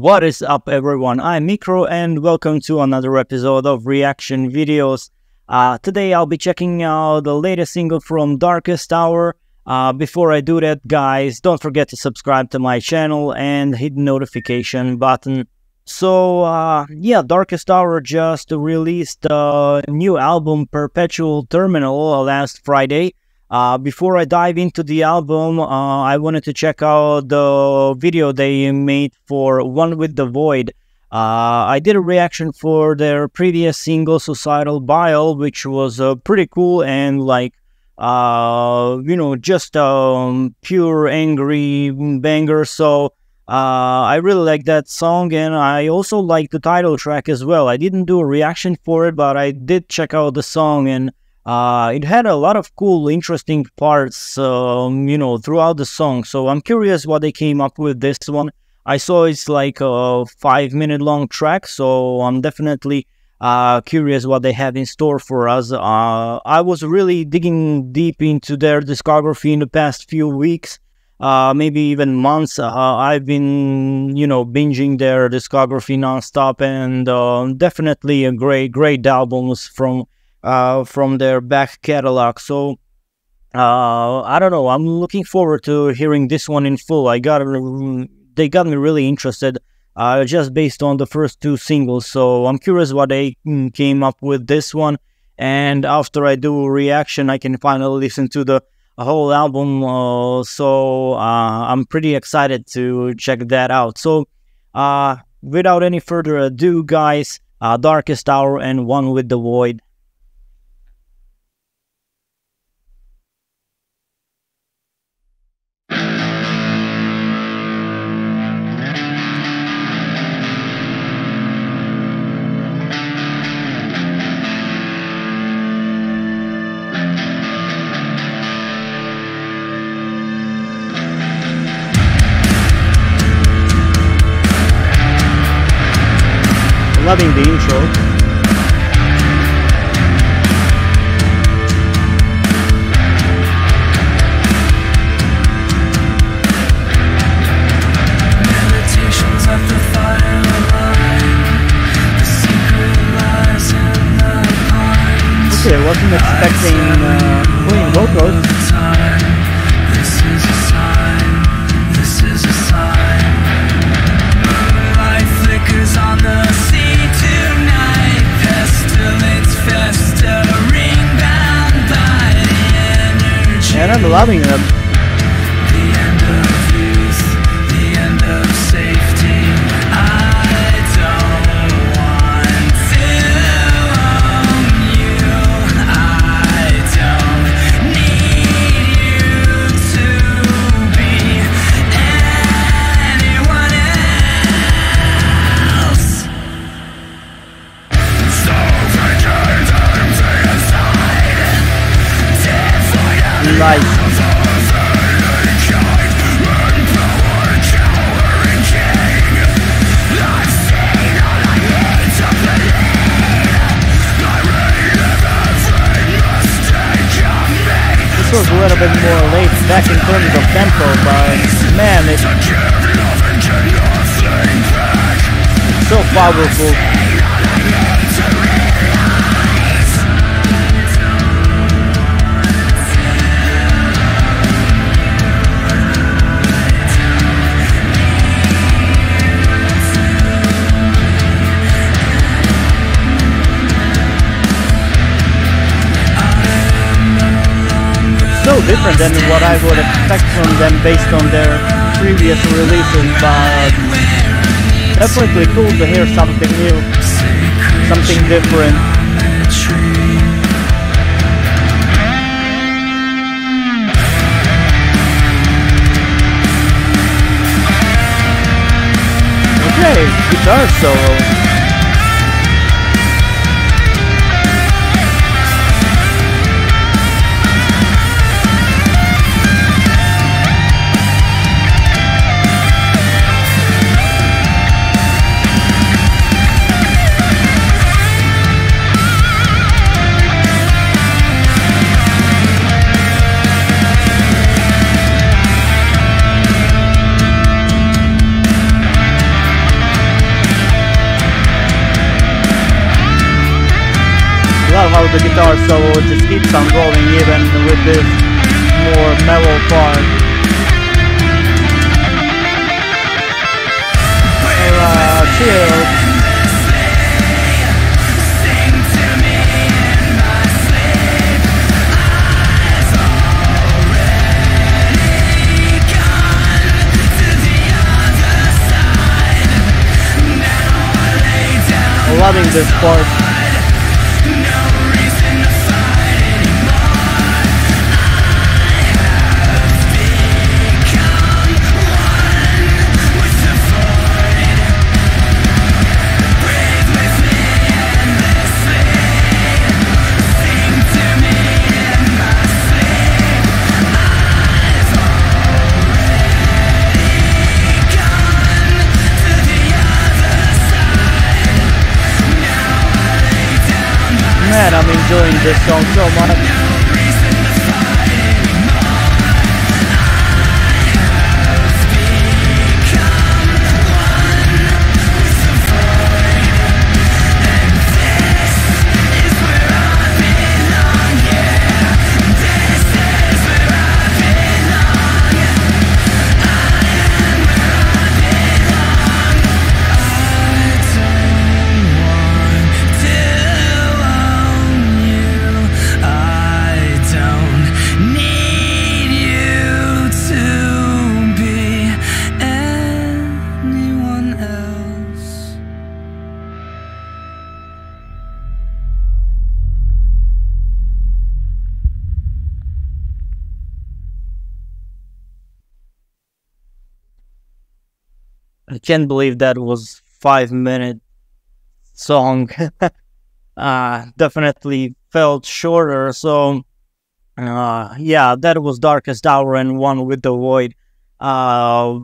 What is up, everyone? I'm Mikro, and welcome to another episode of Reaction Videos. Uh, today, I'll be checking out the latest single from Darkest Hour. Uh, before I do that, guys, don't forget to subscribe to my channel and hit the notification button. So, uh, yeah, Darkest Hour just released a new album, Perpetual Terminal, last Friday. Uh, before I dive into the album, uh, I wanted to check out the video they made for One with the Void. Uh, I did a reaction for their previous single, Societal Bile, which was uh, pretty cool and like, uh, you know, just um, pure angry banger. So uh, I really like that song, and I also like the title track as well. I didn't do a reaction for it, but I did check out the song and uh, it had a lot of cool, interesting parts, um, you know, throughout the song. So I'm curious what they came up with this one. I saw it's like a five minute long track, so I'm definitely uh, curious what they have in store for us. Uh, I was really digging deep into their discography in the past few weeks, uh, maybe even months. Uh, I've been, you know, binging their discography nonstop, and uh, definitely a great, great albums from uh, from their back catalog. So uh, I don't know. I'm looking forward to hearing this one in full. I got they got me really interested uh, just based on the first two singles. So I'm curious what they mm, came up with this one. And after I do a reaction, I can finally listen to the whole album. Uh, so uh, I'm pretty excited to check that out. So uh, without any further ado, guys, uh, Darkest Hour and One with the Void. Loving the intro. Loving them. Was a little bit more laid back in terms of tempo, but man, it's so powerful. Different than what I would expect from them based on their previous releases, but definitely cool to hear something new, something different. Guitar solo just keeps on going even with this more mellow part. Uh, loving this part. This song so much. Can't believe that was five minute song. uh, definitely felt shorter. So, uh, yeah, that was Darkest Hour and One with the Void. Uh,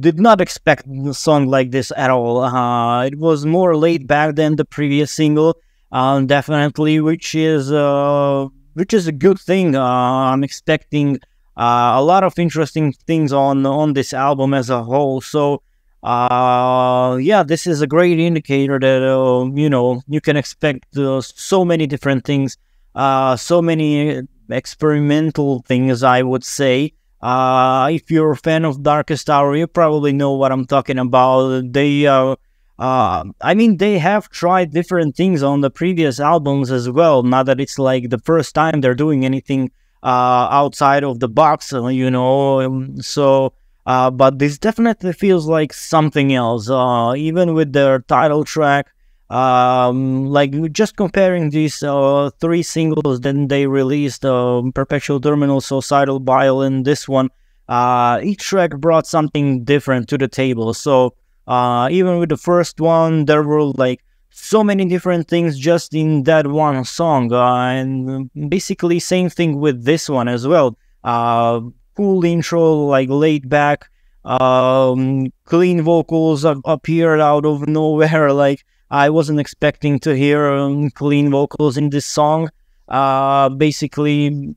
did not expect a song like this at all. Uh, it was more laid back than the previous single, uh, definitely, which is uh, which is a good thing. Uh, I'm expecting uh, a lot of interesting things on on this album as a whole. So uh yeah this is a great indicator that uh, you know you can expect uh, so many different things uh so many experimental things i would say uh if you're a fan of darkest hour you probably know what i'm talking about they uh I mean, they have tried different things on the previous albums as well. Now that it's like the first time they're doing anything uh, outside of the box, you know. Um, so uh, but this definitely feels like something else, uh, even with their title track. Um, like just comparing these uh, three singles, then they released uh, Perpetual Terminal, Societal Bile, and this one. Uh, each track brought something different to the table. So uh, even with the first one, there were like so many different things just in that one song, and basically same thing with this one as well. Uh, cool intro, like laid back, um, clean vocals appeared out of nowhere. Like I wasn't expecting to hear um, clean vocals in this song. Uh, basically,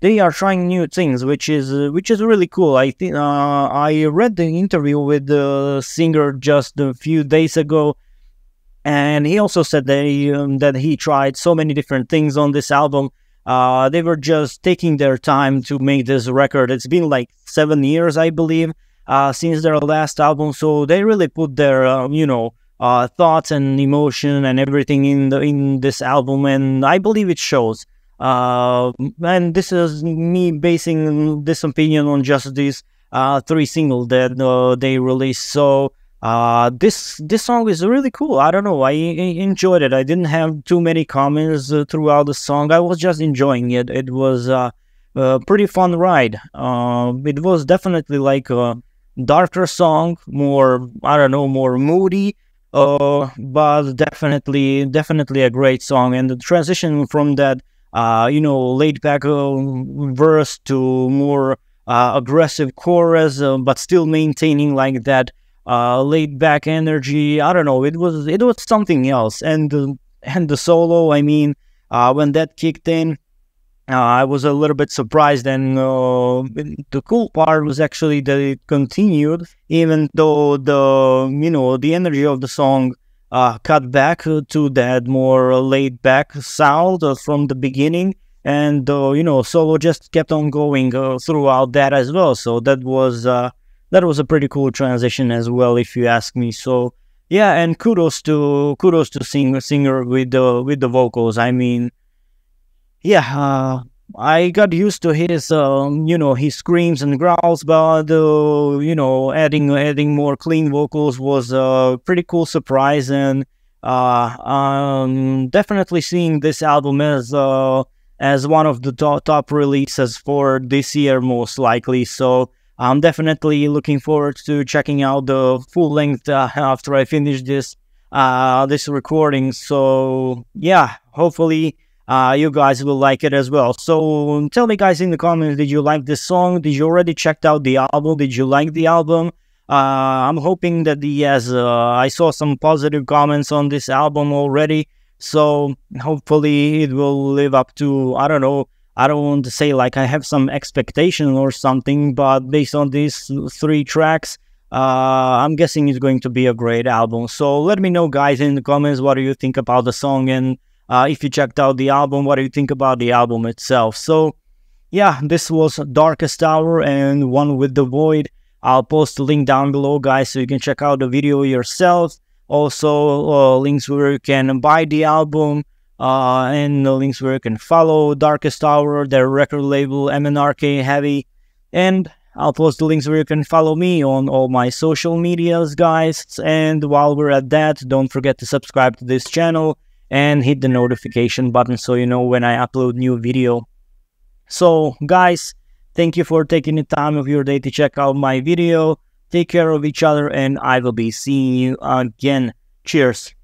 they are trying new things, which is which is really cool. I think uh, I read the interview with the singer just a few days ago, and he also said that he, um, that he tried so many different things on this album uh, they were just taking their time to make this record. It's been like seven years, I believe, uh, since their last album. So they really put their, uh, you know, uh, thoughts and emotion and everything in the in this album, and I believe it shows. Uh, and this is me basing this opinion on just these uh, three singles that they released. So uh, this this song is really cool. I don't know. I, I enjoyed it. I didn't have too many comments uh, throughout the song. I was just enjoying it. It was uh, a pretty fun ride. Uh, it was definitely like a darker song, more I don't know, more moody. Uh, but definitely, definitely a great song. And the transition from that, uh, you know, laid back uh, verse to more aggressive chorus, but still maintaining like that uh, laid back energy. I don't know. It was it was something else. And and the solo. I mean, uh, when that kicked in, uh, I was a little bit surprised. And uh, the cool part was actually that it continued, even though the you know the energy of the song uh, cut back to that more laid back sound from the beginning and uh, you know solo just kept on going uh, throughout that as well so that was uh, that was a pretty cool transition as well if you ask me. So yeah and kudos to kudos to singer singer with the with the vocals. I mean yeah uh, i got used to his um, you know his screams and growls but uh, you know adding adding more clean vocals was a pretty cool surprise. And uh, um, definitely seeing this album as uh, as one of the top, top releases for this year, most likely. So I'm definitely looking forward to checking out the full length uh, after I finish this uh, this recording. So yeah, hopefully uh, you guys will like it as well. So tell me guys in the comments, did you like this song? Did you already checked out the album? Did you like the album? Uh, I'm hoping that the yes, uh, I saw some positive comments on this album already. So hopefully it will live up to, I don't know, I don't want to say like I have some expectation or something, but based on these three tracks, uh, I'm guessing it's going to be a great album. So let me know, guys, in the comments, what do you think about the song? And uh, if you checked out the album, what do you think about the album itself? So yeah, this was Darkest Hour and One with the Void. I'll post the link down below, guys, so you can check out the video yourself also uh, links where you can buy the album uh, and the links where you can follow Darkest Hour, their record label MNRK Heavy, and I'll post the links where you can follow me on all my social medias, guys. And while we're at that, don't forget to subscribe to this channel and hit the notification button so you know when I upload new video. So, guys, thank you for taking the time of your day to check out my video. Take care of each other, and I will be seeing you again. Cheers.